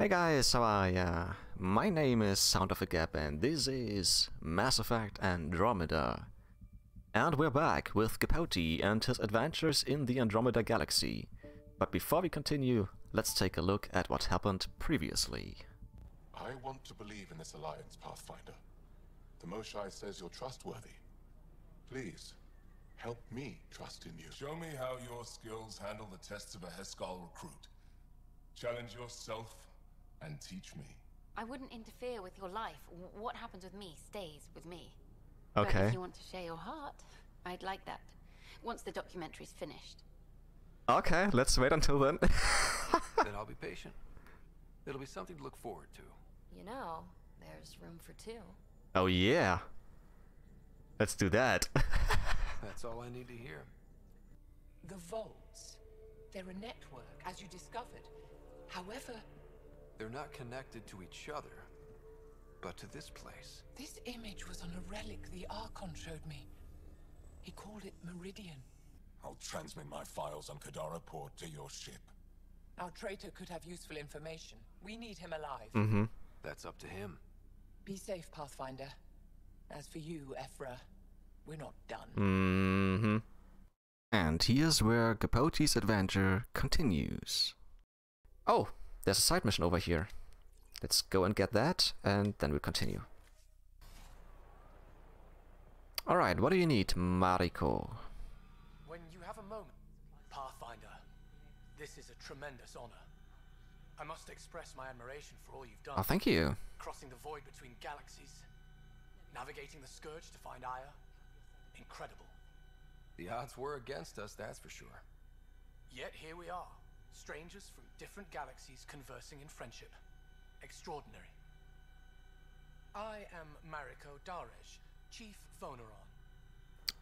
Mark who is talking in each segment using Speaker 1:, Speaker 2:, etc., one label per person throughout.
Speaker 1: Hey guys, how are ya? My name is Sound of a Gap and this is Mass Effect Andromeda. And we're back with Capote and his adventures in the Andromeda Galaxy. But before we continue, let's take a look at what happened previously.
Speaker 2: I want to believe in this alliance, Pathfinder. The Moshae says you're trustworthy. Please, help me trust in you.
Speaker 3: Show me how your skills handle the tests of a Heskal recruit. Challenge yourself and teach me.
Speaker 4: I wouldn't interfere with your life. What happens with me stays with me. But
Speaker 1: Okay.
Speaker 4: if you want to share your heart, I'd like that. Once the documentary's finished.
Speaker 1: Okay, let's wait until then.
Speaker 5: then I'll be patient. It'll be something to look forward to.
Speaker 4: You know, there's room for two.
Speaker 1: oh yeah. Let's do that.
Speaker 5: That's all I need to hear.
Speaker 6: The vaults. They're a network, as you discovered. However,
Speaker 5: They're not connected to each other, but to this place.
Speaker 6: this image was on a relic the Archon showed me. He called it Meridian.
Speaker 3: I'll transmit my files on Kadara Port to your ship.
Speaker 6: Our traitor could have useful information. We need him alive.
Speaker 1: mm-hmm.
Speaker 5: That's up to him.
Speaker 6: Be safe, Pathfinder. As for you, Evfra, we're not done.
Speaker 1: Mm-hmm. And here's where Capote's adventure continues. Oh, there's a side mission over here. Let's go and get that, and then we'll continue. Alright, what do you need, Mariko?
Speaker 7: When you have a moment, Pathfinder, this is a tremendous honor. I must express my admiration for all you've done.
Speaker 1: Oh, thank you.
Speaker 7: Crossing the void between galaxies, navigating the Scourge to find Aya. Incredible.
Speaker 5: The odds were against us, that's for sure.
Speaker 7: Yet here we are, strangers from different galaxies conversing in friendship. Extraordinary. I am Mariko Darej, Chief Voneron.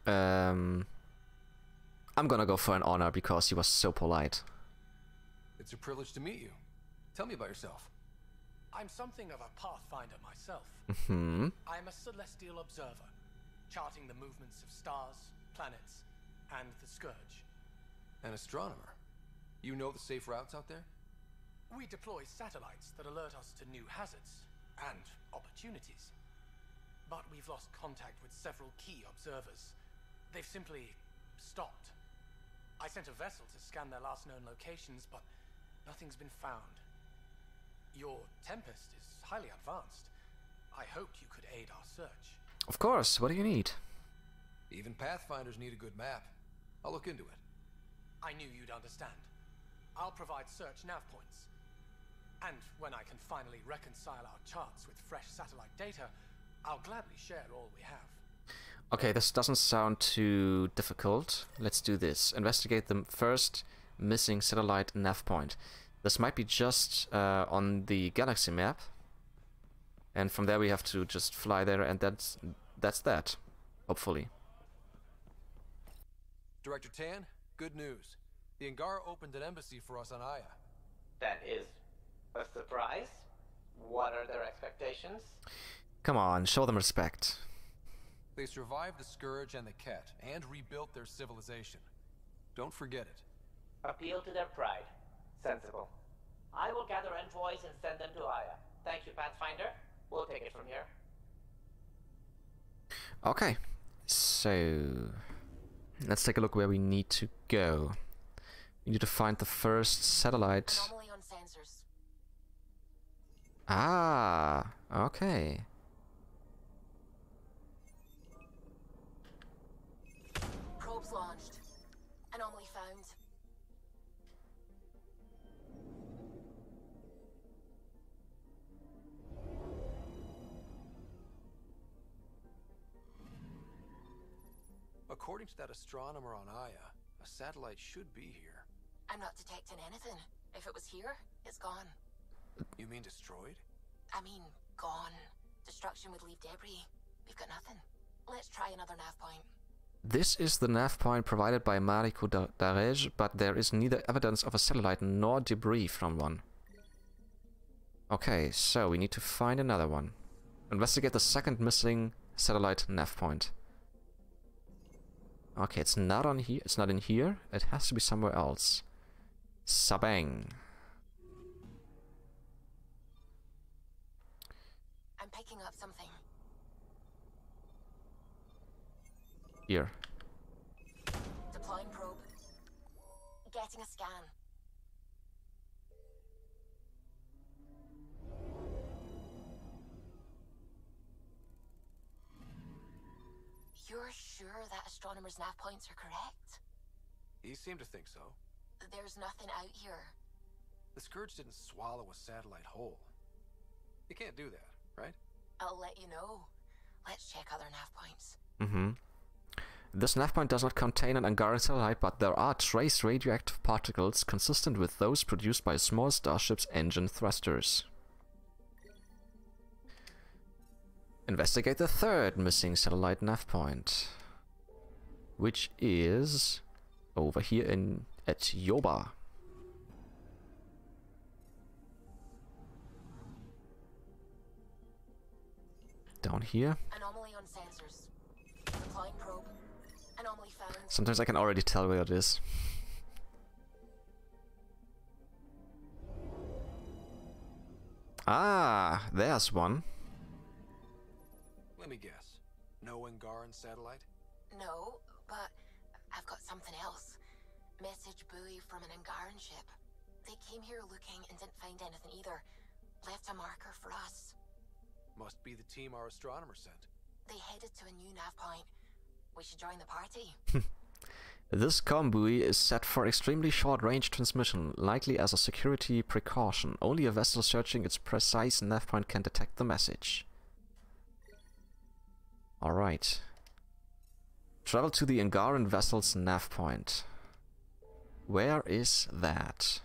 Speaker 1: Um, I'm gonna go for an honor because he was so polite.
Speaker 5: It's a privilege to meet you. Tell me about yourself.
Speaker 7: I'm something of a pathfinder myself.
Speaker 1: Hmm.
Speaker 7: I am a celestial observer, charting the movements of stars, planets, and the Scourge.
Speaker 5: An astronomer. You know the safe routes out there?
Speaker 7: We deploy satellites that alert us to new hazards and opportunities. But we've lost contact with several key observers. They've simply stopped. I sent a vessel to scan their last known locations, but nothing's been found. Your Tempest is highly advanced. I hoped you could aid our search.
Speaker 1: Of course, what do you need?
Speaker 5: Even Pathfinders need a good map. I'll look into it.
Speaker 7: I knew you'd understand. I'll provide search nav points. And when I can finally reconcile our charts with fresh satellite data, I'll gladly share all we have.
Speaker 1: Okay, this doesn't sound too difficult. Let's do this. Investigate the first missing satellite nav point. This might be just uh, on the galaxy map. And from there we have to just fly there and that's that's that. Hopefully.
Speaker 5: Director Tan, good news. The Angara opened an embassy for us on Aya.
Speaker 8: That is a surprise. What are their expectations?
Speaker 1: Come on, show them respect.
Speaker 5: They survived the Scourge and the Kett, and rebuilt their civilization. Don't forget it.
Speaker 8: Appeal to their pride. Sensible. I will gather envoys and send them to Aya. Thank you, Pathfinder. We'll take it from here.
Speaker 1: Okay, so let's take a look where we need to go. We need to find the first satellite.
Speaker 4: Anomaly on sensors.
Speaker 1: Ah, okay.
Speaker 4: Probes launched. Anomaly found.
Speaker 5: According to that astronomer on Aya, a satellite should be here.
Speaker 4: I'm not detecting anything. If it was here, it's gone.
Speaker 5: You mean destroyed?
Speaker 4: I mean, gone. Destruction would leave debris. We've got nothing. Let's try another nav point.
Speaker 1: This is the nav point provided by Mariko Da- Darej, but there is neither evidence of a satellite nor debris from one. Okay, so we need to find another one. Investigate the second missing satellite nav point. Okay, it's not on here. It's not in here. It has to be somewhere else. Sabang.
Speaker 4: I'm picking up something.
Speaker 1: Here.
Speaker 4: Deploying probe. Getting a scan. You're sure that astronomer's nav points are correct?
Speaker 9: He seemed to think so.
Speaker 4: There's nothing out here.
Speaker 9: The Scourge didn't swallow a satellite whole. You can't do that, right?
Speaker 4: I'll let you know. Let's check other nav points.
Speaker 1: Mm-hmm. This nav point does not contain an Angaran satellite, but there are trace radioactive particles consistent with those produced by a small starship's engine thrusters. Investigate the third missing satellite nav point, which is over here in at Yoba. Down here.
Speaker 4: Anomaly on sensors. Deploying probe. Anomaly found.
Speaker 1: Sometimes I can already tell where it is. Ah, there's one.
Speaker 9: Let me guess. No Angaran satellite?
Speaker 4: No, but I've got something else. Message buoy from an Angaran ship. They came here looking and didn't find anything either. Left a marker for us.
Speaker 9: Must be the team our astronomer sent.
Speaker 4: They headed to a new nav point. We should join the party.
Speaker 1: This com buoy is set for extremely short range transmission, likely as a security precaution. Only a vessel searching its precise nav point can detect the message. Alright. Travel to the Angaran vessel's nav point. Where is that?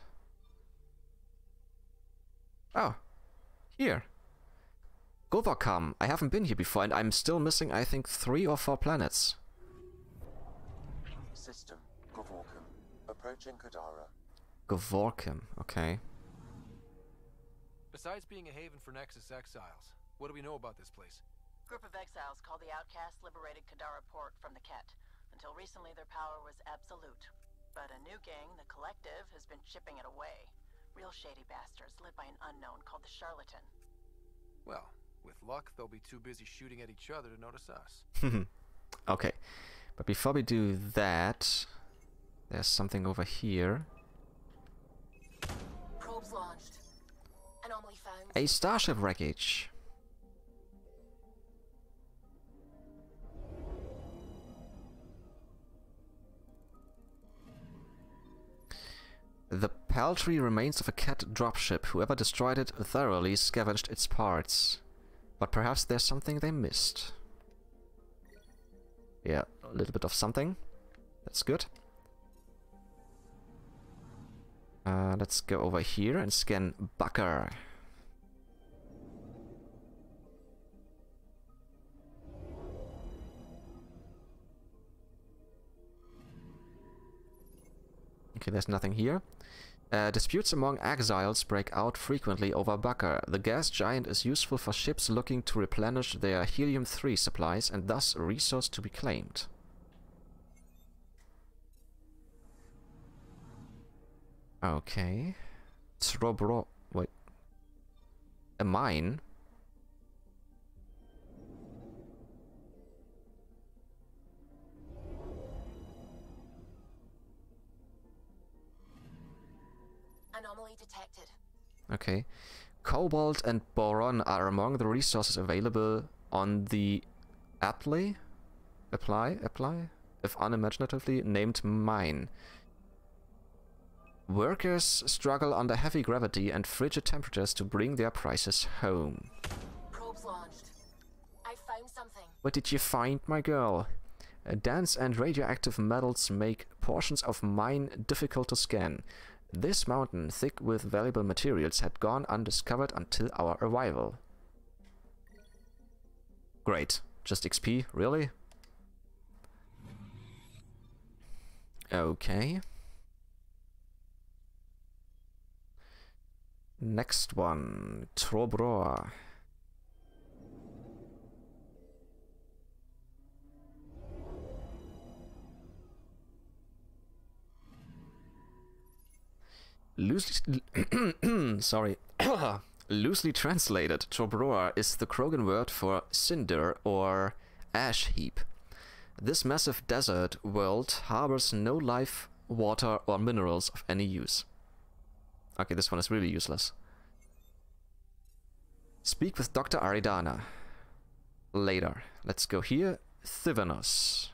Speaker 1: Oh, here. Govorkam. I haven't been here before and I'm still missing I think three or four planets.
Speaker 10: System, Govorkam. Approaching Kadara.
Speaker 1: Govorkam, okay.
Speaker 9: Besides being a haven for Nexus exiles, what do we know about this place?
Speaker 11: Group of exiles called the Outcasts liberated Kadara port from the Kett. Until recently, their power was absolute. But a new gang, the Collective, has been chipping it away. Real shady bastards led by an unknown called the Charlatan.
Speaker 9: Well, with luck, they'll be too busy shooting at each other to notice us.
Speaker 1: okay. But before we do that, there's something over here.
Speaker 4: Probes launched. Anomaly found.
Speaker 1: A starship wreckage. Paltry remains of a Kett dropship. Whoever destroyed it thoroughly scavenged its parts. But perhaps there's something they missed. Yeah, a little bit of something. That's good. Uh, let's go over here and scan Bucker. Okay, there's nothing here. Uh, disputes among exiles break out frequently over Bucker. The gas giant is useful for ships looking to replenish their helium-3 supplies and thus a resource to be claimed. Okay. Trobro... wait. A mine? Okay. Cobalt and boron are among the resources available on the apply, apply, apply, if unimaginatively named mine. Workers struggle under heavy gravity and frigid temperatures to bring their prices home.
Speaker 4: Probes launched. I found something.
Speaker 1: What did you find, my girl? Uh, dense and radioactive metals make portions of mine difficult to scan. This mountain, thick with valuable materials, had gone undiscovered until our arrival. Great. Just XP? Really? Okay. Next one. Trobroa. Loosely sorry Loosely translated, Trobroa is the Krogan word for cinder or ash heap. This massive desert world harbors no life, water, or minerals of any use. Okay, this one is really useless. Speak with Dr. Aridana. Later. Let's go here. Thivanos.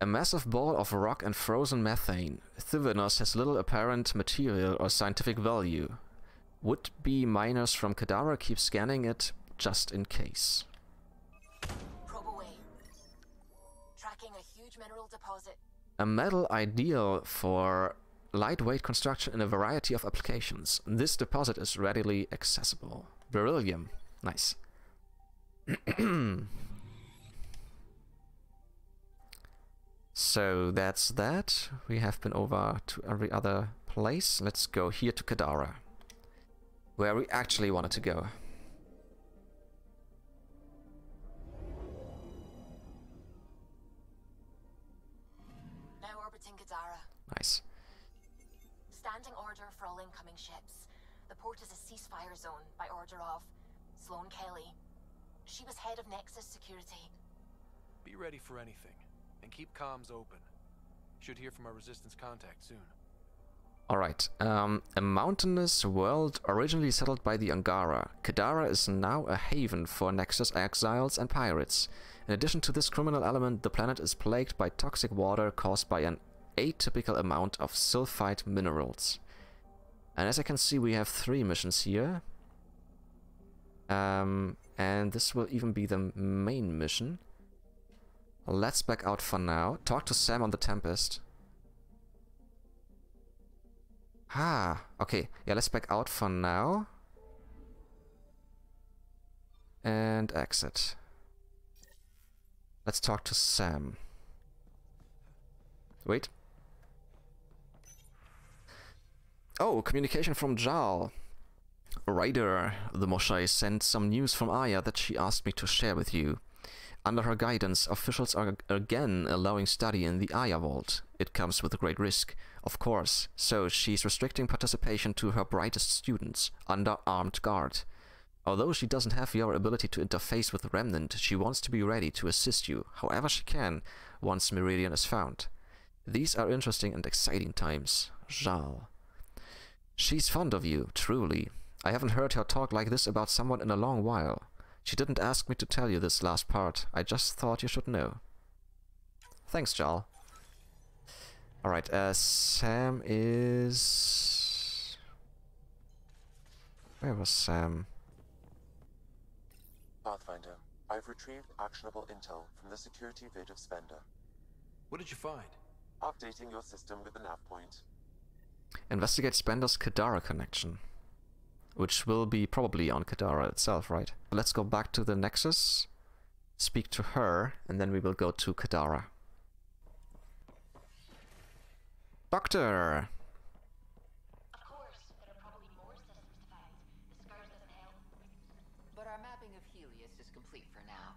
Speaker 1: A massive ball of rock and frozen methane. Thivanos has little apparent material or scientific value. Would-be miners from Kadara keep scanning it just in case.
Speaker 4: Probe away. Tracking a huge mineral deposit.
Speaker 1: A metal ideal for lightweight construction in a variety of applications. This deposit is readily accessible. Beryllium. Nice. so that's that. We have been over to every other place. Let's go here to Kadara. Where we actually wanted to go.
Speaker 4: Now orbiting Kadara.
Speaker 1: Nice.
Speaker 4: Standing order for all incoming ships. The port is a ceasefire zone by order of Sloane Kelly. She was head of Nexus Security.
Speaker 9: Be ready for anything, and keep comms open. Should hear from our resistance contact soon.
Speaker 1: Alright, um, a mountainous world originally settled by the Angara, Kadara is now a haven for Nexus exiles and pirates. In addition to this criminal element, the planet is plagued by toxic water caused by an atypical amount of sulfide minerals. And as I can see, we have three missions here. Um, and this will even be the main mission. Let's back out for now. Talk to Sam on the Tempest. Ah, okay. Yeah, let's back out for now. And exit. Let's talk to Sam. Wait. Oh, communication from Jaal. Ryder, the Moshae sent some news from Aya that she asked me to share with you. Under her guidance, officials are again allowing study in the Aya Vault. It comes with a great risk, of course, so she's restricting participation to her brightest students, under armed guard. Although she doesn't have your ability to interface with the Remnant, she wants to be ready to assist you, however she can, once Meridian is found. These are interesting and exciting times. Jaal. She's fond of you, truly. I haven't heard her talk like this about someone in a long while. She didn't ask me to tell you this last part. I just thought you should know. Thanks, Jaal. Alright, uh, Sam is... Where was Sam?
Speaker 10: Pathfinder, I've retrieved actionable intel from the security vid of Spender.
Speaker 9: What did you find?
Speaker 10: Updating your system with the nav point.
Speaker 1: Investigate Spender's Kadara connection. Which will be probably on Kadara itself, right? Let's go back to the Nexus, speak to her, and then we will go to Kadara. Doctor!
Speaker 12: Of course, there are probably more systems to find. The Scourge doesn't help.
Speaker 6: But our mapping of Heleus is complete for now.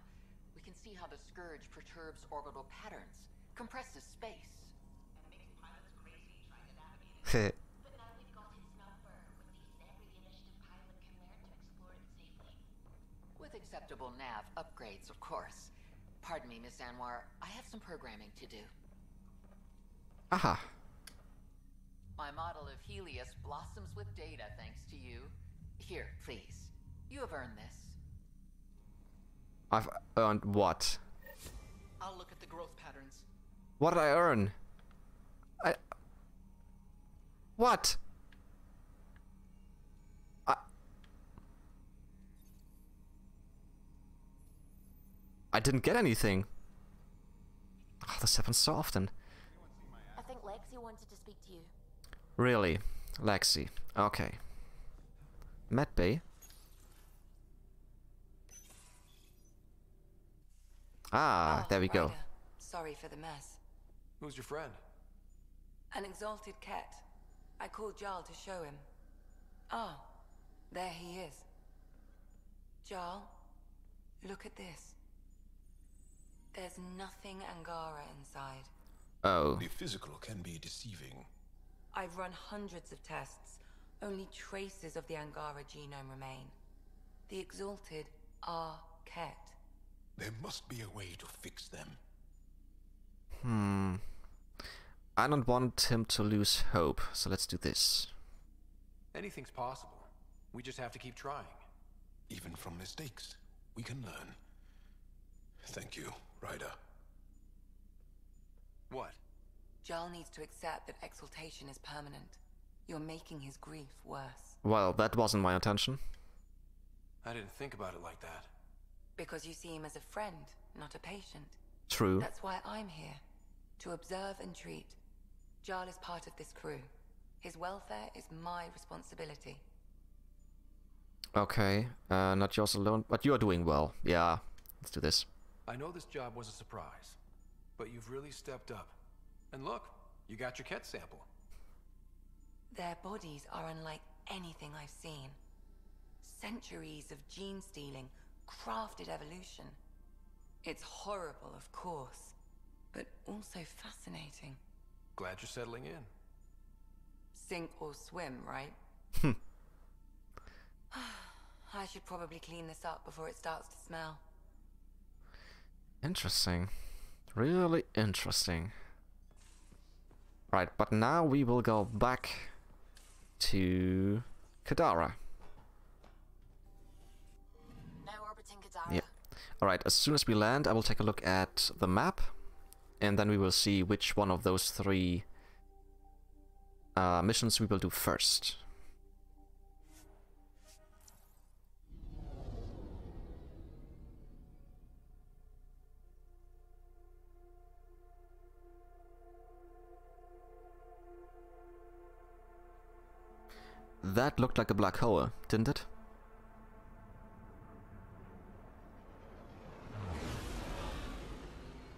Speaker 6: We can see how the Scourge perturbs orbital patterns, compresses space.
Speaker 12: And makes pilots crazy trying to navigate it. but now we've got its number. With these, every initiative pilot can learn to explore it safely.
Speaker 6: With acceptable nav upgrades, of course. Pardon me, Miss Anwar, I have some programming to do.
Speaker 1: Aha!
Speaker 6: My model of Heleus blossoms with data thanks to you. Here, please. You have earned this.
Speaker 1: I've earned what?
Speaker 13: I'll look at the growth patterns.
Speaker 1: What did I earn? I... What? I didn't get anything. Oh, this happens so often.
Speaker 4: I think Lexi wanted to speak to you.
Speaker 1: Really? Lexi. Okay. Med Bay. Ah,
Speaker 14: Oh,
Speaker 1: there we go.
Speaker 14: Sorry for the mess.
Speaker 9: Who's your friend?
Speaker 14: An exalted Kett. I called Jaal to show him. Ah, there he is. Jaal, look at this. There's nothing Angara inside.
Speaker 1: Oh.
Speaker 5: The physical can be deceiving.
Speaker 14: I've run hundreds of tests. Only traces of the Angara genome remain. The Exalted are Kett.
Speaker 5: There must be a way to fix them.
Speaker 1: Hmm. I don't want him to lose hope, so let's do this.
Speaker 9: Anything's possible. We just have to keep trying.
Speaker 5: Even from mistakes, we can learn. Thank you, Ryder.
Speaker 9: What?
Speaker 14: Jaal needs to accept that exaltation is permanent. You're making his grief worse.
Speaker 1: Well, that wasn't my intention.
Speaker 9: I didn't think about it like that.
Speaker 14: Because you see him as a friend, not a patient.
Speaker 1: True.
Speaker 14: That's why I'm here. To observe and treat. Jaal is part of this crew. His welfare is my responsibility.
Speaker 1: Okay, uh, not yours alone, but you're doing well. Yeah, let's do this.
Speaker 9: I know this job was a surprise, but you've really stepped up. And look, you got your Kett sample.
Speaker 14: Their bodies are unlike anything I've seen. Centuries of gene stealing, crafted evolution. It's horrible, of course, but also fascinating.
Speaker 9: Glad you're settling in.
Speaker 14: Sink or swim, right? I should probably clean this up before it starts to smell.
Speaker 1: Interesting. Really interesting. Right, but now we will go back to Kadara.
Speaker 4: Now orbiting Kadara.
Speaker 1: Yep. Alright, as soon as we land, I will take a look at the map, and then we will see which one of those three uh, missions we will do first. That looked like a black hole, didn't it?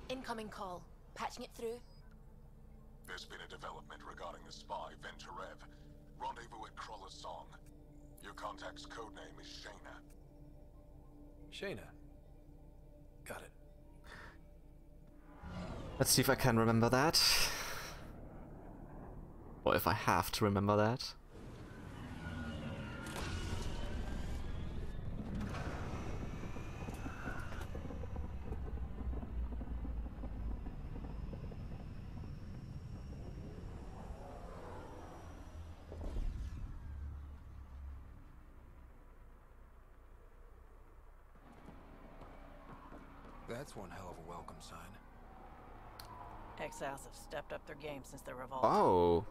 Speaker 4: Incoming call. Patching it through.
Speaker 15: There's been a development regarding the spy, Ven Terev. Rendezvous at Kralla's Song. Your contact's codename is Shayna.
Speaker 9: Shayna. Got it.
Speaker 1: Let's see if I can remember that. Or if I have to remember that.
Speaker 9: That's one hell of a welcome sign.
Speaker 11: Exiles have stepped up their game since the revolt.
Speaker 1: Oh.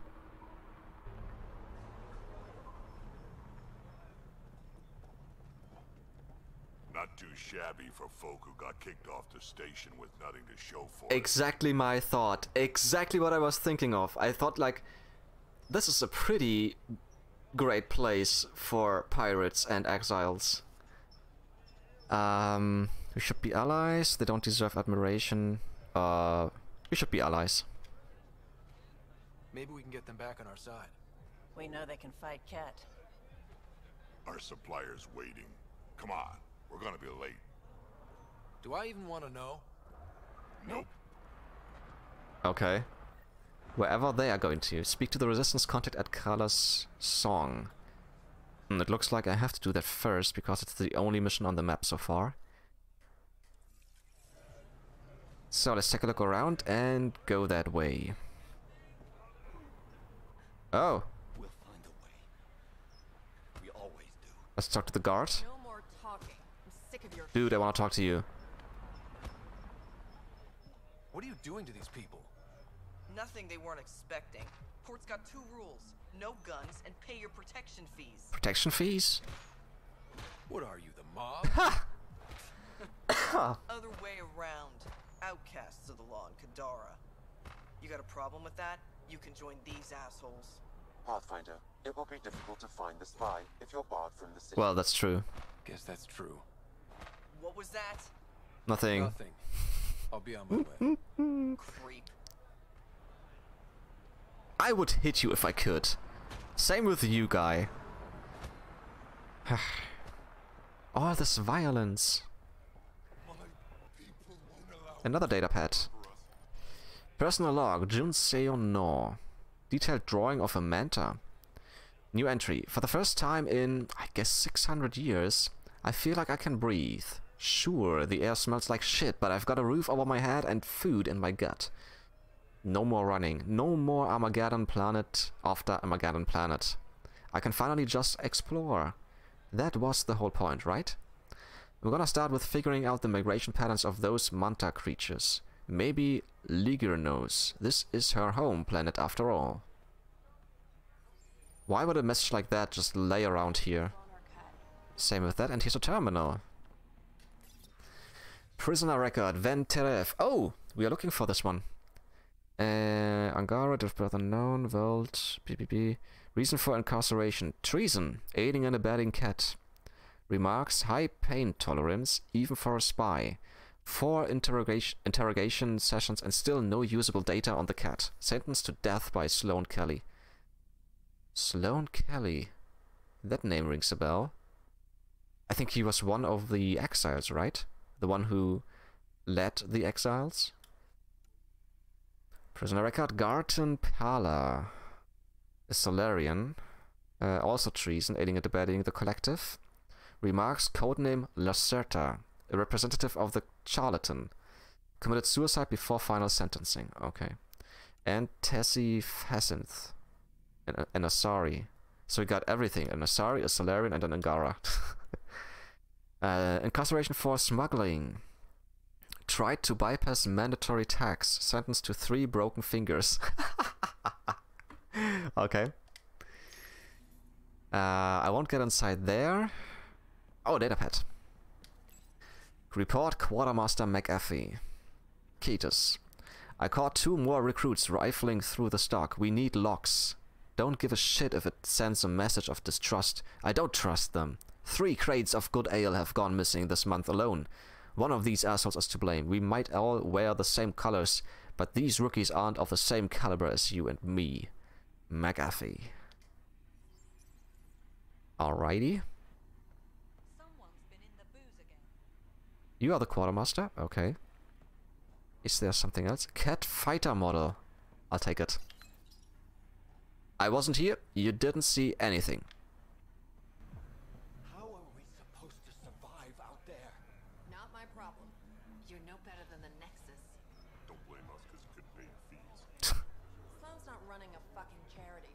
Speaker 16: Not too shabby for folk who got kicked off the station with nothing to show for it.
Speaker 1: Exactly my thought. Exactly what I was thinking of. I thought like this is a pretty great place for pirates and exiles. Um, we should be allies. They don't deserve admiration. Uh, we should be allies.
Speaker 9: Maybe we can get them back on our side.
Speaker 11: We know they can fight Kett.
Speaker 16: Our supplier's waiting. Come on, we're gonna be late.
Speaker 9: Do I even want to know?
Speaker 16: Nope.
Speaker 1: Okay. Wherever they are going to. Speak to the resistance contact at Kralla's song. Hmm, it looks like I have to do that first because it's the only mission on the map so far. So let's take a look around and go that way. Oh.
Speaker 17: We'll find a way. We always do.
Speaker 1: Let's talk to the guard.
Speaker 13: No more talking. I'm sick of your
Speaker 1: Dude, I want to talk to you.
Speaker 9: What are you doing to these people?
Speaker 13: Nothing they weren't expecting. Port's got two rules. No guns and pay your protection fees.
Speaker 1: Protection fees?
Speaker 9: What are you, the mob? Ha!
Speaker 13: Other way around. Outcasts of the law in Kadara. You got a problem with that? You can join these assholes.
Speaker 10: Pathfinder, it will be difficult to find the spy if you're barred from the city.
Speaker 1: Well, that's true.
Speaker 9: Guess that's true.
Speaker 13: What was that?
Speaker 1: Nothing.
Speaker 9: Nothing. I'll be on my way.
Speaker 13: Creep.
Speaker 1: I would hit you if I could. Same with you, guy. All ah, this violence. Another data pad. Personal log, Jun Seo No. Detailed drawing of a manta. New entry. For the first time in, I guess, 600 years, I feel like I can breathe. Sure, the air smells like shit, but I've got a roof over my head and food in my gut. No more running. No more Armageddon planet after Armageddon planet. I can finally just explore. That was the whole point, right? We're gonna start with figuring out the migration patterns of those manta creatures. Maybe Liger knows. This is her home planet after all. Why would a message like that just lay around here? Same with that, and here's a terminal. Prisoner record, Ven Terev. Oh, we are looking for this one. Uh, Angara, death birth unknown, Volt, BBB. Reason for incarceration, treason, aiding and abetting Kett. Remarks, high pain tolerance, even for a spy. Four interrogation, interrogation sessions and still no usable data on the Kett. Sentenced to death by Sloane Kelly. Sloane Kelly. That name rings a bell. I think he was one of the exiles, right? The one who led the exiles? Prisoner record, Garton Pala. A Salarian. Uh, also treason, aiding and abetting the collective. Remarks, codename Lacerta, a representative of the charlatan. Committed suicide before final sentencing. Okay. And Tessie Facinth. An, an Asari. So we got everything. An Asari, a Salarian, and an Angara. uh, incarceration for smuggling. Tried to bypass mandatory tax. Sentenced to three broken fingers. okay. Uh, I won't get inside there. Oh, datapad. Report Quartermaster McAfee. Kaetus. I caught two more recruits rifling through the stock. We need locks. Don't give a shit if it sends a message of distrust. I don't trust them. Three crates of good ale have gone missing this month alone. One of these assholes is to blame. We might all wear the same colors, but these rookies aren't of the same caliber as you and me. McAfee. Alrighty. You are the quartermaster? Okay. Is there something else? Kett fighter model. I'll take it. I wasn't here. You didn't see anything.
Speaker 17: How are we supposed to survive out there?
Speaker 6: Not my problem. You're no better than the Nexus.
Speaker 16: Don't blame us because you couldn't pay your fees.
Speaker 11: Sloane's not running a fucking charity.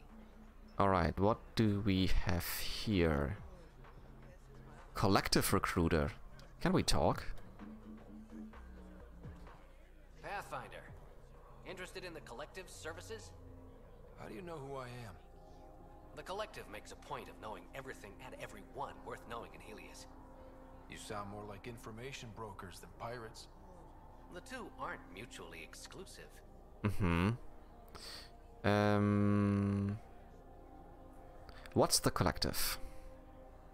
Speaker 1: Alright, what do we have here? Collective recruiter. Can we talk?
Speaker 18: Pathfinder. Interested in the Collective's services?
Speaker 9: How do you know who I am?
Speaker 18: The Collective makes a point of knowing everything and everyone worth knowing in Heleus.
Speaker 9: You sound more like information brokers than pirates.
Speaker 18: The two aren't mutually exclusive.
Speaker 1: Mm-hmm. Um... What's the collective?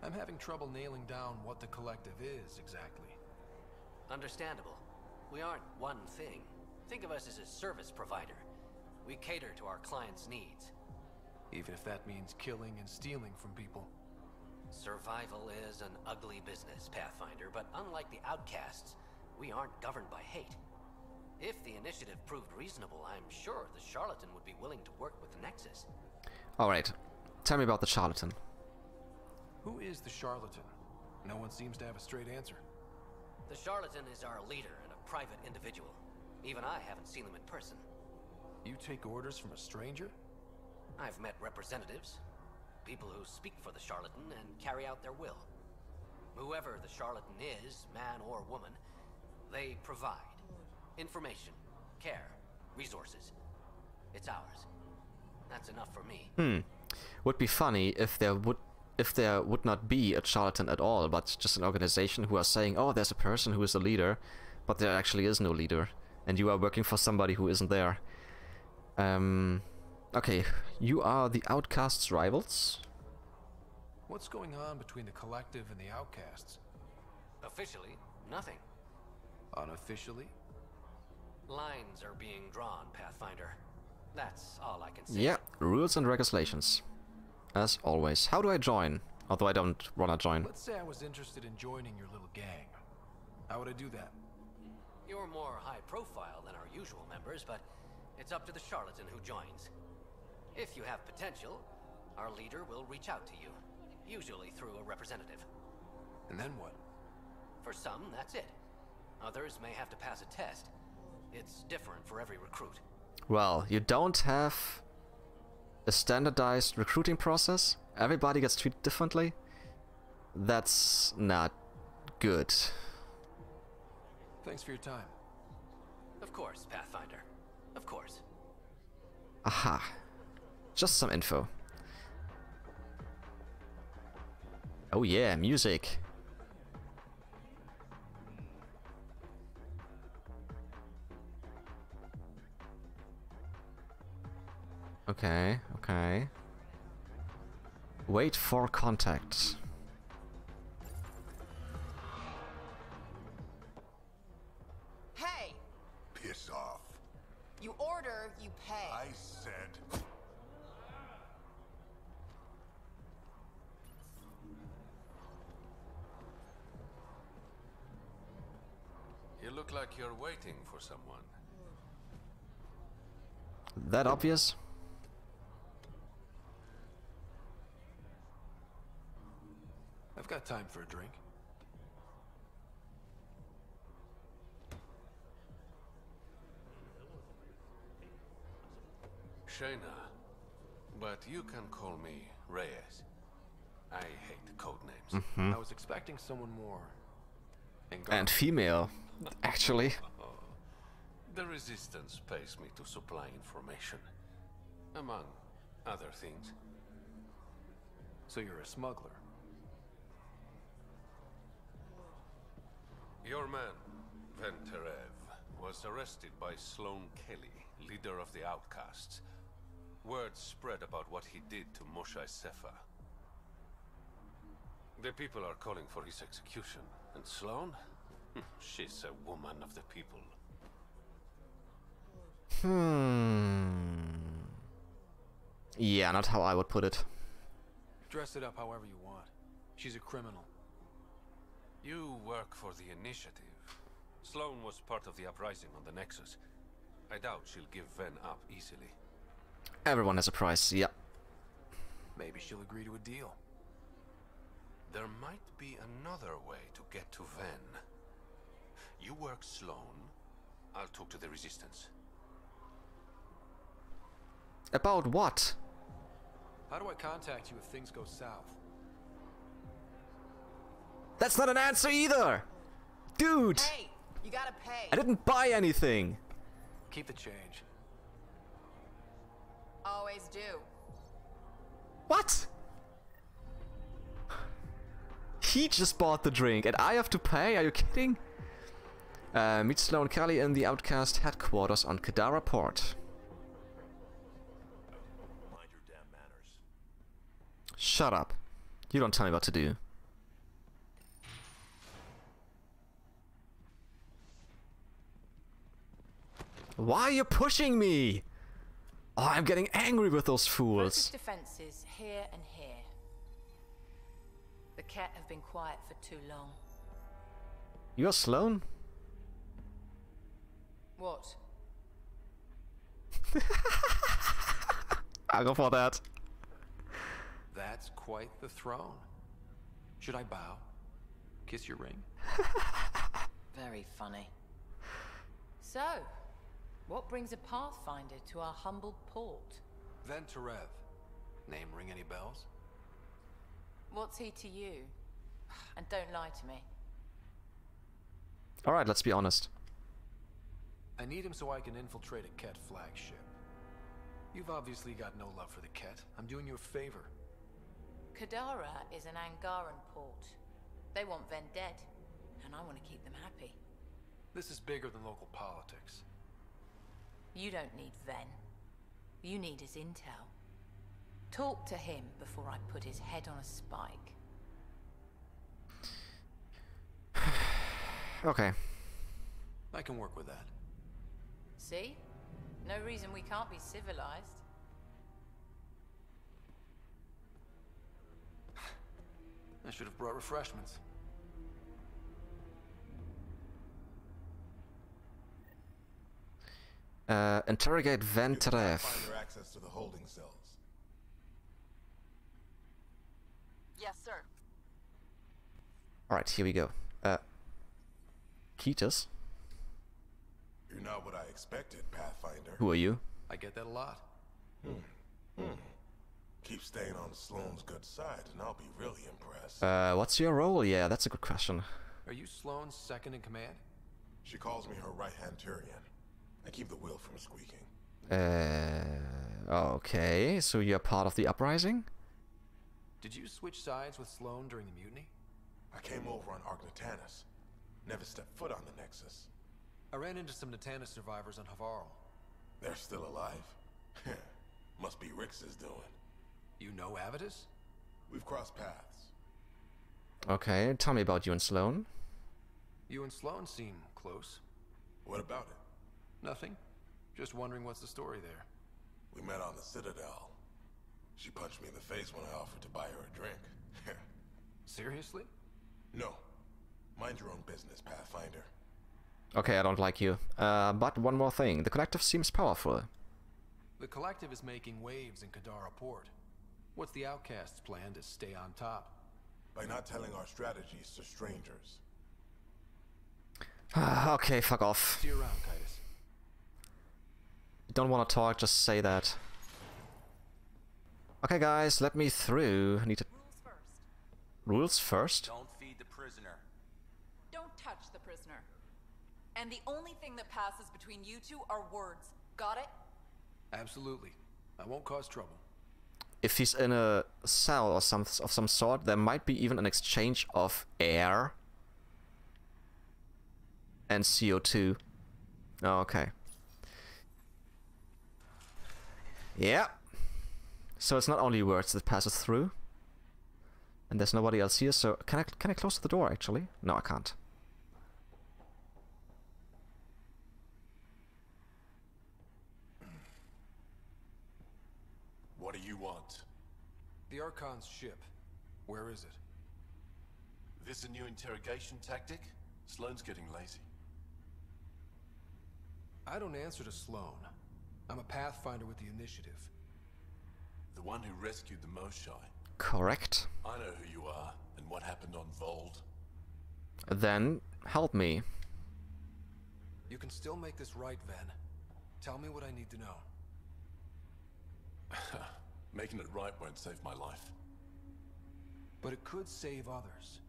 Speaker 9: I'm having trouble nailing down what the collective is exactly.
Speaker 18: Understandable. We aren't one thing. Think of us as a service provider. We cater to our clients' needs.
Speaker 9: Even if that means killing and stealing from people.
Speaker 18: Survival is an ugly business, Pathfinder, but unlike the outcasts, we aren't governed by hate. If the initiative proved reasonable, I'm sure the charlatan would be willing to work with the Nexus.
Speaker 1: Alright. Tell me about the charlatan.
Speaker 9: Who is the charlatan? No one seems to have a straight answer.
Speaker 18: The charlatan is our leader and a private individual. Even I haven't seen him in person.
Speaker 9: You take orders from a stranger?
Speaker 18: I've met representatives, people who speak for the charlatan and carry out their will. Whoever the charlatan is, man or woman, they provide information, care, resources. It's ours. That's enough for me.
Speaker 1: Hmm. Would be funny if there would if there would not be a charlatan at all, but just an organization who are saying, oh, there's a person who is a leader, but there actually is no leader, and you are working for somebody who isn't there. Um, okay, you are the Outcasts' rivals?
Speaker 9: What's going on between the collective and the outcasts?
Speaker 18: Officially, nothing.
Speaker 9: Unofficially?
Speaker 18: Lines are being drawn, Pathfinder. That's all I can say.
Speaker 1: Yeah, rules and regulations. As always. How do I join? Although I don't wanna join.
Speaker 9: Let's say I was interested in joining your little gang. How would I do that?
Speaker 18: You're more high profile than our usual members, but it's up to the charlatan who joins. If you have potential, our leader will reach out to you, usually through a representative.
Speaker 5: And then what?
Speaker 18: For some, that's it. Others may have to pass a test. It's different for every recruit.
Speaker 1: Well, you don't have a standardized recruiting process. Everybody gets treated differently. That's not good.
Speaker 5: Thanks for your time.
Speaker 18: Of course, Pathfinder. Of course.
Speaker 1: Aha. Just some info. Oh yeah, music. Okay, okay. Wait for contact.
Speaker 19: Hey!
Speaker 2: Piss off.
Speaker 19: You order, you pay.
Speaker 2: I said.
Speaker 20: You look like you're waiting for someone.
Speaker 1: That obvious?
Speaker 5: Got time for a drink.
Speaker 20: Shayna. But you can call me Reyes. I hate code names.
Speaker 1: Mhm.
Speaker 5: I was expecting someone more.
Speaker 1: And female, actually.
Speaker 20: The Resistance pays me to supply information. Among other things.
Speaker 5: So you're a smuggler.
Speaker 20: Your man, Ven Terev, was arrested by Sloane Kelly, leader of the Outcasts. Word spread about what he did to Moshae Sefa. The people are calling for his execution. And Sloane? She's a woman of the people.
Speaker 1: Hmm. Yeah, not how I would put it.
Speaker 5: Dress it up however you want. She's a criminal.
Speaker 20: You work for the Initiative. Sloane was part of the uprising on the Nexus. I doubt she'll give Ven up easily.
Speaker 1: Everyone has a price, yeah.
Speaker 5: Maybe she'll agree to a deal.
Speaker 20: There might be another way to get to Ven. You work Sloane. I'll talk to the Resistance.
Speaker 1: About what?
Speaker 5: How do I contact you if things go south?
Speaker 1: That's not an answer either! Dude!
Speaker 19: Hey, you gotta pay.
Speaker 1: I didn't buy anything!
Speaker 5: Keep the change.
Speaker 19: Always do.
Speaker 1: What? He just bought the drink and I have to pay? Are you kidding? Uh, meet Sloane Kelly in the Outcast headquarters on Kadara Port.
Speaker 2: Mind your damn manners.
Speaker 1: Shut up. You don't tell me what to do. Why are you pushing me? Oh, I'm getting angry with those
Speaker 11: Closest
Speaker 1: fools.
Speaker 11: defenses here and here. The Kett have been quiet for too long.
Speaker 1: You're Sloane?
Speaker 11: What?
Speaker 1: I'll go for that.
Speaker 5: That's quite the throne. Should I bow? Kiss your ring?
Speaker 11: Very funny. So, what brings a Pathfinder to our humble port?
Speaker 5: Ven Terev. Name ring any bells?
Speaker 11: What's he to you? And don't lie to me.
Speaker 1: Alright, let's be honest.
Speaker 5: I need him so I can infiltrate a Kett flagship. You've obviously got no love for the Kett. I'm doing you a favor.
Speaker 11: Kadara is an Angaran port. They want Ven dead, and I want to keep them happy.
Speaker 5: This is bigger than local politics.
Speaker 11: You don't need Ven. You need his intel. Talk to him before I put his head on a spike.
Speaker 1: Okay.
Speaker 5: I can work with that.
Speaker 11: See? No reason we can't be civilized.
Speaker 5: I should have brought refreshments.
Speaker 2: The holding cells.
Speaker 11: Yes, sir.
Speaker 1: Alright, here we go. Uh, Kaetus,
Speaker 2: You're not what I expected, Pathfinder.
Speaker 1: who are you?
Speaker 5: I get that a lot.
Speaker 2: Hmm. Hmm. Keep staying on Sloane's good side, and I'll be really impressed.
Speaker 1: Uh, what's your role? Yeah, that's a good question.
Speaker 5: Are you Sloane's second in command?
Speaker 2: She calls me her right-hand Turian. I keep the wheel from squeaking.
Speaker 1: Uh, okay, so you're part of the uprising?
Speaker 5: Did you switch sides with Sloane during the mutiny?
Speaker 2: I came over on Ark Natanus. Never stepped foot on the Nexus.
Speaker 5: I ran into some Natanus survivors on Havarl.
Speaker 2: They're still alive. Must be Rix's doing.
Speaker 5: You know Avitus?
Speaker 2: We've crossed paths.
Speaker 1: Okay, tell me about you and Sloane.
Speaker 5: You and Sloane seem close.
Speaker 2: What about it?
Speaker 5: Nothing. Just wondering what's the story there.
Speaker 2: We met on the Citadel. She punched me in the face when I offered to buy her a drink.
Speaker 5: Seriously?
Speaker 2: no. Mind your own business, Pathfinder.
Speaker 1: Okay, I don't like you. Uh, but one more thing. The collective seems powerful.
Speaker 5: The Collective is making waves in Kadara Port. What's the Outcast's plan to stay on top?
Speaker 2: By not telling our strategies to strangers.
Speaker 1: okay, fuck off.
Speaker 5: See you around, Titus.
Speaker 1: You don't want to talk, just say that. Okay, guys, let me through. I need to... Rules first?
Speaker 21: Don't feed the prisoner.
Speaker 22: Don't touch the prisoner. And the only thing that passes between you two are words. Got it?
Speaker 5: Absolutely. I won't cause trouble.
Speaker 1: If he's in a cell or some of some sort, there might be even an exchange of air and CO2. Oh, okay. Yeah. So it's not only words that passes through. And there's nobody else here, so can I can I close the door actually? No, I can't.
Speaker 20: What do you want?
Speaker 5: The Archon's ship. Where is it?
Speaker 20: This a new interrogation tactic? Sloane's getting lazy.
Speaker 5: I don't answer to Sloane. I'm a Pathfinder with the initiative.
Speaker 20: The one who rescued the Moshae.
Speaker 1: Correct.
Speaker 20: I know who you are and what happened on Voeld.
Speaker 1: Then help me.
Speaker 5: You can still make this right, Ven. Tell me what I need to know.
Speaker 20: Making it right won't save my life.
Speaker 5: But it could save others.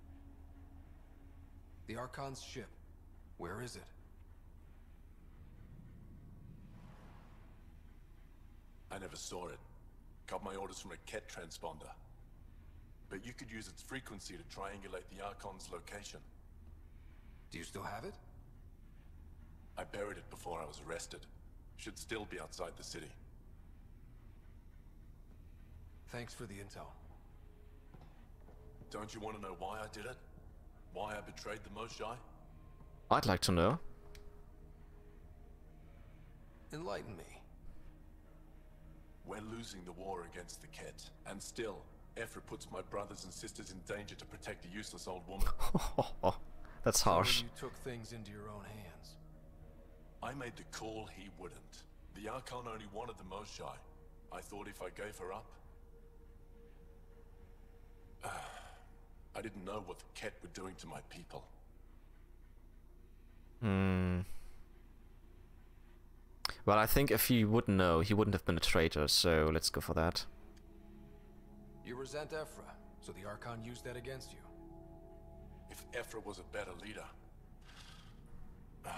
Speaker 5: The Archon's ship. Where is it?
Speaker 20: Never saw it. Got my orders from a Kett transponder. But you could use its frequency to triangulate the Archon's location.
Speaker 5: Do you still have it?
Speaker 20: I buried it before I was arrested. Should still be outside the city.
Speaker 5: Thanks for the intel.
Speaker 20: Don't you want to know why I did it? Why I betrayed the Moshae?
Speaker 1: I'd like to know.
Speaker 5: Enlighten me.
Speaker 20: We're losing the war against the Kett, and still, Evfra puts my brothers and sisters in danger to protect a useless old woman.
Speaker 1: That's
Speaker 5: So
Speaker 1: harsh.
Speaker 5: you took things into your own hands.
Speaker 20: I made the call he wouldn't. The Archon only wanted the Moshae. I thought if I gave her up... I didn't know what the Kett were doing to my people.
Speaker 1: Hmm. Well, I think if he would know, he wouldn't have been a traitor, so let's go for that.
Speaker 5: You resent Evfra, so the Archon used that against you.
Speaker 20: If Evfra was a better leader...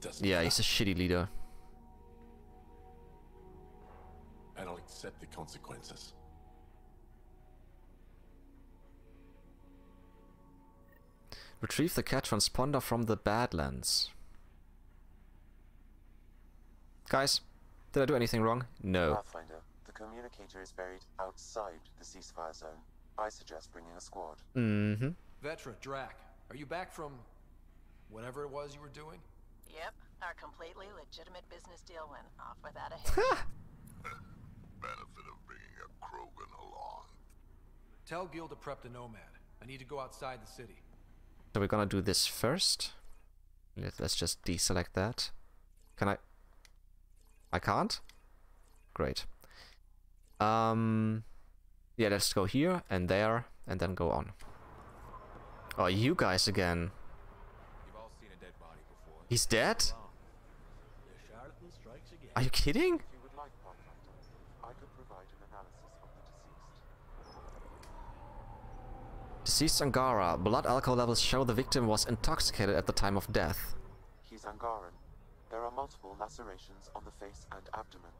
Speaker 20: Doesn't
Speaker 1: Yeah,
Speaker 20: matter.
Speaker 1: he's a shitty leader.
Speaker 20: And I'll accept the consequences.
Speaker 1: Retrieve the Kett transponder from the Badlands. Guys, did I do anything wrong? No.
Speaker 10: Pathfinder, the communicator is buried outside the ceasefire zone. I suggest bringing a squad.
Speaker 1: Mm-hmm.
Speaker 5: Vetra, Drack, are you back from whatever it was you were doing?
Speaker 11: Yep, our completely legitimate business deal went off without a hitch.
Speaker 16: Benefit of bringing a Krogan along.
Speaker 5: Tell Gil to prep the Nomad. I need to go outside the city.
Speaker 1: So we're gonna do this first. Let- Let's just deselect that. Can I? I can't? Great. Um, yeah, let's go here and there and then go on. Oh, you guys again. He's dead? Are you kidding?
Speaker 10: Deceased
Speaker 1: Angara. Blood alcohol levels show the victim was intoxicated at the time of death.
Speaker 10: He's Angaran. There are multiple lacerations on the face and abdomen.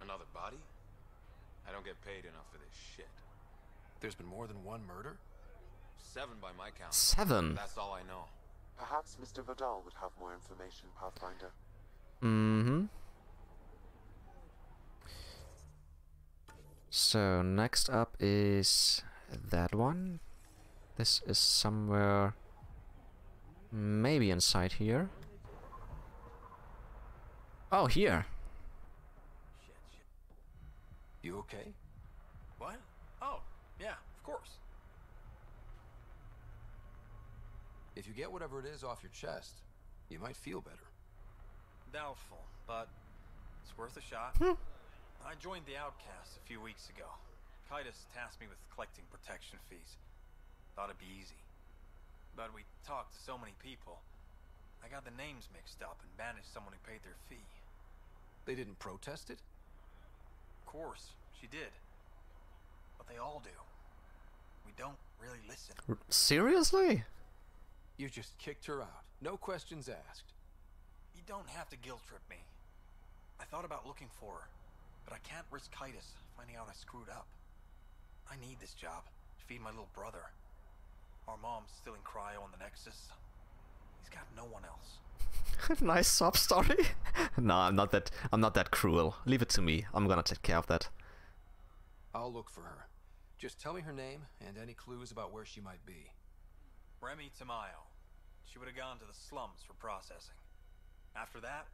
Speaker 17: Another body? I don't get paid enough for this shit.
Speaker 5: There's been more than one murder?
Speaker 17: Seven by my count.
Speaker 1: Seven?
Speaker 17: That's all I know.
Speaker 10: Perhaps Mr. Vidal would have more information, Pathfinder.
Speaker 1: Mm-hmm. So next up is that one. This is somewhere maybe inside here. Oh, here.
Speaker 5: You okay?
Speaker 9: What? Oh, yeah, of course.
Speaker 5: If you get whatever it is off your chest, you might feel better.
Speaker 7: Doubtful, but it's worth a shot. Hmm. I joined the Outcasts a few weeks ago. Kaetus tasked me with collecting protection fees. Thought it'd be easy. But we talked to so many people. I got the names mixed up and banished someone who paid their fee.
Speaker 5: They didn't protest it?
Speaker 7: Of course, she did. But they all do. We don't really listen.
Speaker 1: R seriously?
Speaker 5: You just kicked her out. No questions asked.
Speaker 7: You don't have to guilt trip me. I thought about looking for her, but I can't risk Kaetus finding out I screwed up. I need this job to feed my little brother. Our mom's still in cryo on the Nexus. He's got no one else.
Speaker 1: nice sob story. no, I'm not that. I'm not that cruel. Leave it to me. I'm gonna take care of that.
Speaker 5: I'll look for her. Just tell me her name and any clues about where she might be.
Speaker 7: Remy Tamayo. She would have gone to the slums for processing. After that,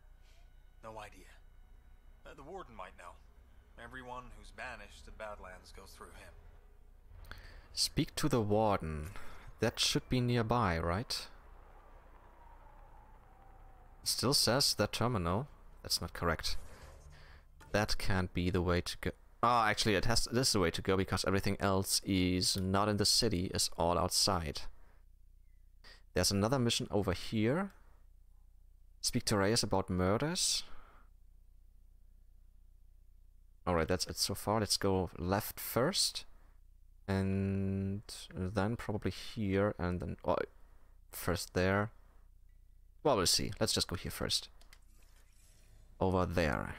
Speaker 7: no idea. Uh, the warden might know. Everyone who's banished to the Badlands goes through him.
Speaker 1: Speak to the warden. That should be nearby, right? Still says that terminal. That's not correct. That can't be the way to go. Oh, actually, it has. This is the way to go because everything else is not in the city. Is all outside. There's another mission over here. Speak to Reyes about murders. Alright, that's it so far. Let's go left first. And then probably here and then... Oh, first there. Well, we'll see. Let's just go here first. Over there.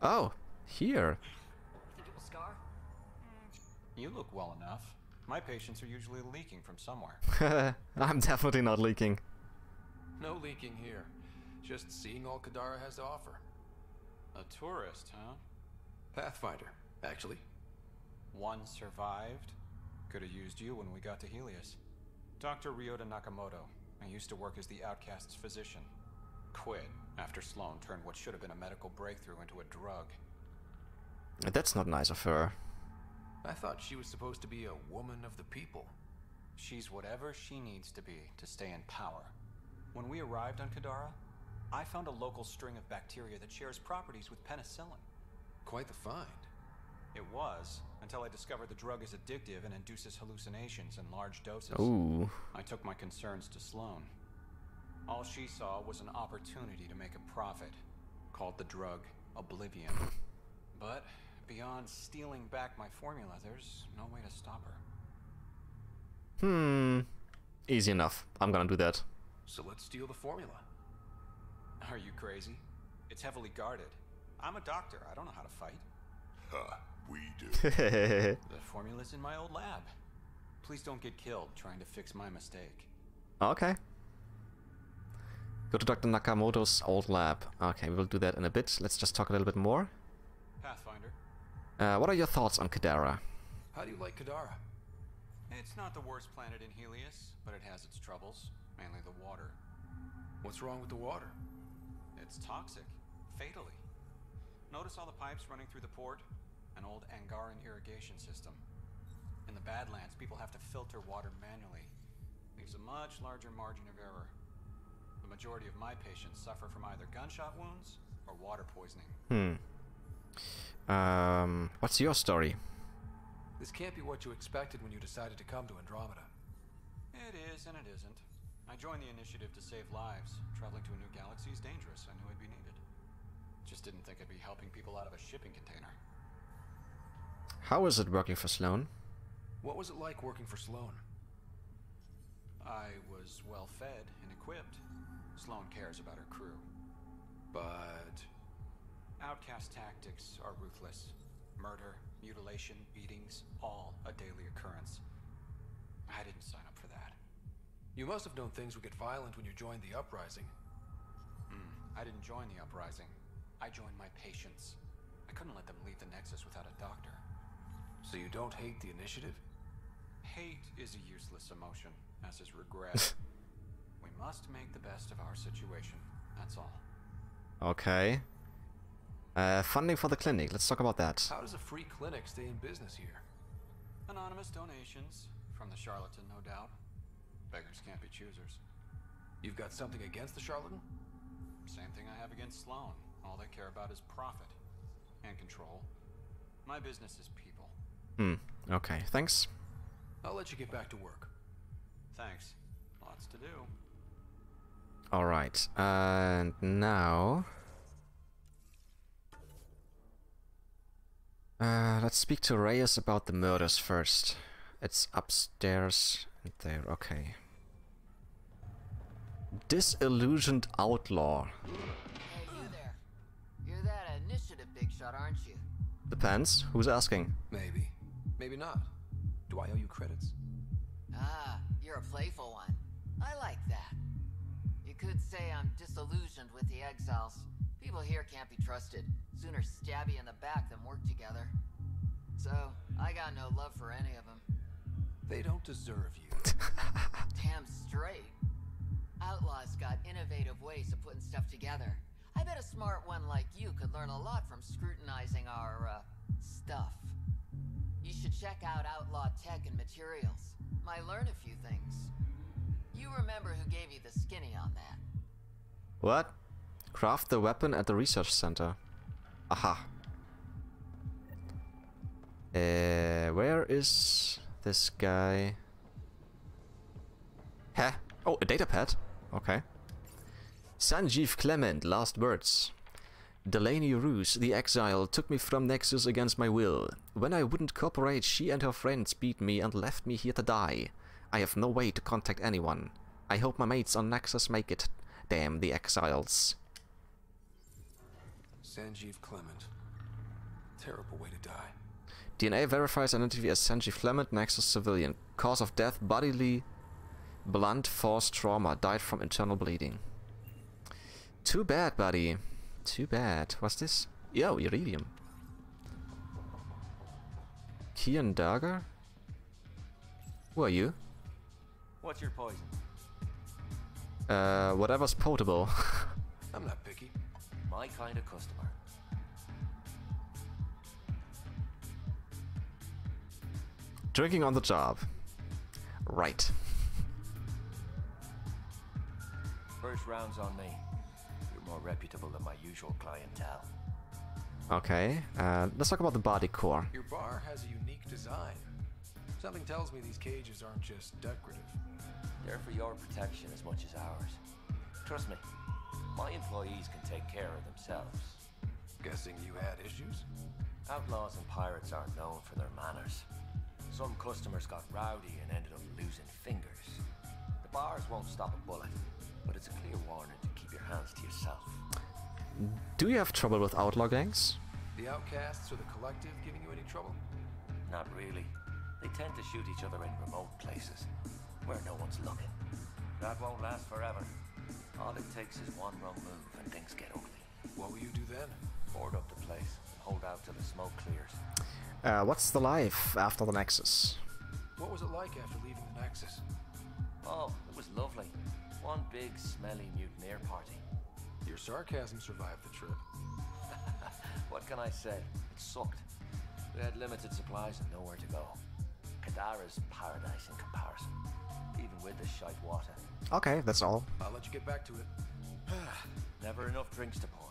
Speaker 1: Oh, here.
Speaker 21: Scar? You look well enough. My patients are usually leaking from somewhere.
Speaker 1: I'm definitely not leaking.
Speaker 5: No leaking here. Just seeing all Kadara has to offer.
Speaker 21: A tourist, huh?
Speaker 5: Pathfinder, actually.
Speaker 21: One survived. Could have used you when we got to Heleus. Dr. Ryota Nakamoto. I used to work as the Outcast's physician. Quit after Sloane turned what should have been a medical breakthrough into a drug.
Speaker 1: That's not nice of her.
Speaker 5: I thought she was supposed to be a woman of the people.
Speaker 21: She's whatever she needs to be to stay in power. When we arrived on Kadara, I found a local string of bacteria that shares properties with penicillin.
Speaker 5: Quite the find.
Speaker 21: It was, until I discovered the drug is addictive and induces hallucinations in large doses.
Speaker 1: Ooh.
Speaker 21: I took my concerns to Sloane. All she saw was an opportunity to make a profit, called the drug Oblivion. But beyond stealing back my formula, there's no way to stop her.
Speaker 1: Hmm. Easy enough. I'm gonna do that.
Speaker 5: So let's steal the formula.
Speaker 21: Are you crazy? It's heavily guarded. I'm a doctor. I don't know how to fight.
Speaker 16: Huh, we do.
Speaker 21: the formula's in my old lab. Please don't get killed trying to fix my mistake.
Speaker 1: Okay. Go to Dr. Nakamoto's old lab. Okay, we will do that in a bit. Let's just talk a little bit more.
Speaker 21: Pathfinder.
Speaker 1: Uh, what are your thoughts on Kadara?
Speaker 5: How do you like Kadara?
Speaker 21: It's not the worst planet in Heleus, but it has its troubles. Mainly the water.
Speaker 5: What's wrong with the water?
Speaker 21: It's toxic. Fatally. Notice all the pipes running through the port? An old Angaran irrigation system. In the Badlands, people have to filter water manually. Leaves a much larger margin of error. The majority of my patients suffer from either gunshot wounds or water poisoning.
Speaker 1: Hmm. Um, what's your story?
Speaker 5: This can't be what you expected when you decided to come to Andromeda.
Speaker 21: It is and it isn't. I joined the initiative to save lives. Traveling to a new galaxy is dangerous. I knew I'd be needed. Just didn't think I'd be helping people out of a shipping container.
Speaker 1: How is it working for Sloane?
Speaker 5: What was it like working for Sloane?
Speaker 21: I was well fed and equipped. Sloane cares about her crew.
Speaker 5: But...
Speaker 21: Outcast tactics are ruthless. Murder, mutilation, beatings, all a daily occurrence. I didn't sign up for that.
Speaker 5: You must have known things would get violent when you joined the Uprising.
Speaker 21: Mm, I didn't join the Uprising. I joined my patients. I couldn't let them leave the Nexus without a doctor.
Speaker 5: So you don't hate the Initiative?
Speaker 21: Hate is a useless emotion, as is regret. we must make the best of our situation, that's all.
Speaker 1: Okay. Uh, funding for the clinic, let's talk about that.
Speaker 5: How does a free clinic stay in business here?
Speaker 21: Anonymous donations, from the charlatan, no doubt. Beggars can't be choosers.
Speaker 5: You've got something against the charlatan?
Speaker 21: Same thing I have against Sloane. All they care about is profit. And control. My business is people.
Speaker 1: Hmm, okay, thanks.
Speaker 5: I'll let you get back to work.
Speaker 21: Thanks. Lots to do.
Speaker 1: Alright, and now... Uh, let's speak to Reyes about the murders first. It's upstairs and there, okay. Disillusioned outlaw.
Speaker 19: Hey, you there. You're that initiative big shot, aren't you?
Speaker 1: Depends. Who's asking?
Speaker 5: Maybe. Maybe not. Do I owe you credits?
Speaker 19: Ah, you're a playful one. I like that. You could say I'm disillusioned with the exiles. People here can't be trusted. Sooner stab you in the back than work together. So, I got no love for any of them.
Speaker 5: They don't deserve you.
Speaker 19: Damn straight. Outlaws got innovative ways of putting stuff together. I bet a smart one like you could learn a lot from scrutinizing our, uh, stuff. You should check out Outlaw Tech and Materials. Might learn a few things. You remember who gave you the skinny on that?
Speaker 1: What? Craft the weapon at the research center. Aha. Uh, where is this guy? Huh? Oh, a datapad. Okay. Sanjeev Clement, last words. Delaney Roos, the exile, took me from Nexus against my will. When I wouldn't cooperate, she and her friends beat me and left me here to die. I have no way to contact anyone. I hope my mates on Nexus make it. Damn the exiles.
Speaker 5: Sanjeev Clement. Terrible way to die.
Speaker 1: DNA verifies identity as Sanjeev Clement, Nexus civilian. Cause of death, bodily blunt force trauma. Died from internal bleeding. Too bad, buddy. Too bad. What's this? Yo, iridium. Kian Dagger? Who are you?
Speaker 23: What's your poison?
Speaker 1: Uh, whatever's potable.
Speaker 5: I'm not picky.
Speaker 23: My kind of customer.
Speaker 1: Drinking on the job. Right.
Speaker 23: First round's on me. You're more reputable than my usual clientele.
Speaker 1: Okay, uh, let's talk about the body core.
Speaker 5: Your bar has a unique design. Something tells me these cages aren't just decorative.
Speaker 23: They're for your protection as much as ours. Trust me, my employees can take care of themselves.
Speaker 5: Guessing you had issues?
Speaker 23: Outlaws and pirates aren't known for their manners. Some customers got rowdy and ended up losing fingers. The bars won't stop a bullet, but it's a clear warning to keep your hands to yourself.
Speaker 1: Do you have trouble with outlaw gangs?
Speaker 5: The outcasts or the collective giving you any trouble?
Speaker 23: Not really. They tend to shoot each other in remote places, where no one's looking. That won't last forever. All it takes is one wrong move and things get ugly.
Speaker 5: What will you do then?
Speaker 23: Board up the place and hold out till the smoke clears.
Speaker 1: Uh, what's the life after the Nexus?
Speaker 5: What was it like after leaving the Nexus?
Speaker 23: Oh, it was lovely. One big, smelly mutineer party.
Speaker 5: Your sarcasm survived the trip.
Speaker 23: what can I say? It sucked. We had limited supplies and nowhere to go. Kadara's paradise in comparison. Even even with the shite water.
Speaker 1: Okay, that's all.
Speaker 5: I'll let you get back to it.
Speaker 23: Never enough drinks to pour.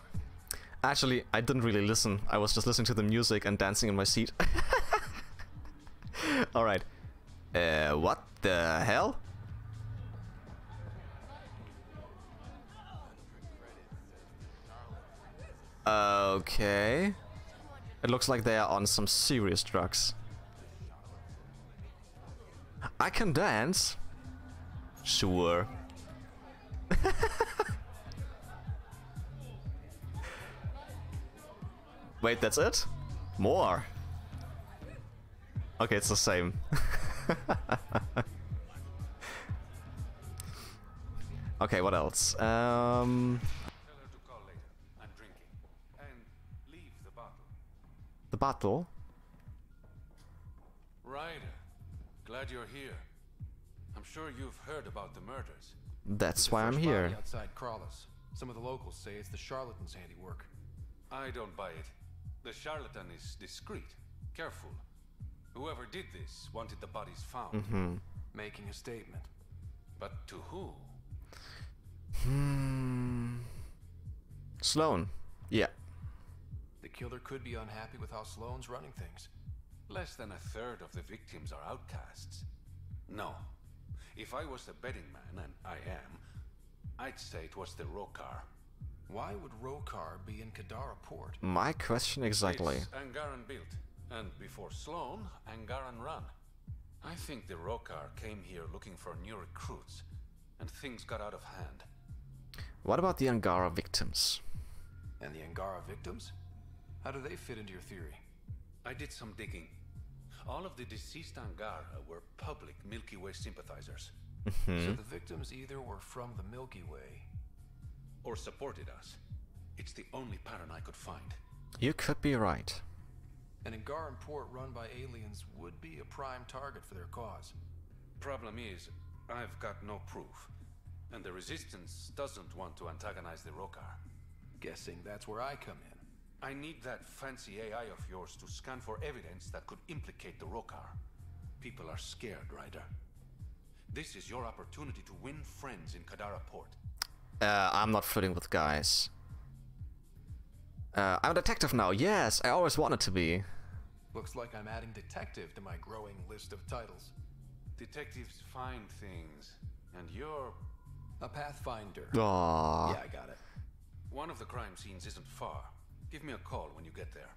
Speaker 1: Actually, I didn't really listen. I was just listening to the music and dancing in my seat. Alright. Uh, what the hell? Okay. It looks like they are on some serious drugs. I can dance. Sure. Wait, that's it? More. Okay, it's the same. okay, what else? Um,
Speaker 20: the
Speaker 1: battle.
Speaker 20: Ryder, glad you're here. I'm sure you've heard about the murders.
Speaker 1: That's
Speaker 5: There's
Speaker 1: why I'm here.
Speaker 5: Outside Crawlers. Some of the locals say it's the charlatan's handiwork.
Speaker 20: I don't buy it. The charlatan is discreet, careful. Whoever did this wanted the bodies found.
Speaker 1: Mm-hmm.
Speaker 5: Making a statement.
Speaker 20: But to who?
Speaker 1: Hmm. Sloane. Yeah.
Speaker 5: The killer could be unhappy with how Sloane's running things.
Speaker 20: Less than a third of the victims are outcasts. No. If I was the betting man, and I am, I'd say it was the Roekaar.
Speaker 5: Why would Roekaar be in Kadara port?
Speaker 1: My question exactly.
Speaker 20: It's Angaran built, and before Sloane, Angaran ran. I think the Roekaar came here looking for new recruits, and things got out of hand.
Speaker 1: What about the Angara victims?
Speaker 5: And the Angara victims? How do they fit into your theory?
Speaker 20: I did some digging. All of the deceased Angara were public Milky Way sympathizers.
Speaker 5: So
Speaker 1: Mhm.
Speaker 5: the victims either were from the Milky Way
Speaker 20: Or supported us. It's the only pattern I could find.
Speaker 1: You could be right.
Speaker 5: An Angaran port run by aliens would be a prime target for their cause.
Speaker 20: Problem is, I've got no proof. And the Resistance doesn't want to antagonize the Roekaar.
Speaker 5: Guessing that's where I come in.
Speaker 20: I need that fancy AI of yours to scan for evidence that could implicate the Roekaar. People are scared, Ryder. This is your opportunity to win friends in Kadara Port.
Speaker 1: Uh, I'm not flirting with guys. Uh, I'm a detective now. Yes, I always wanted to be.
Speaker 5: Looks like I'm adding detective to my growing list of titles.
Speaker 20: Detectives find things, and you're...
Speaker 5: A pathfinder.
Speaker 1: Aww.
Speaker 5: Yeah, I got it.
Speaker 20: One of the crime scenes isn't far. Give me a call when you get there.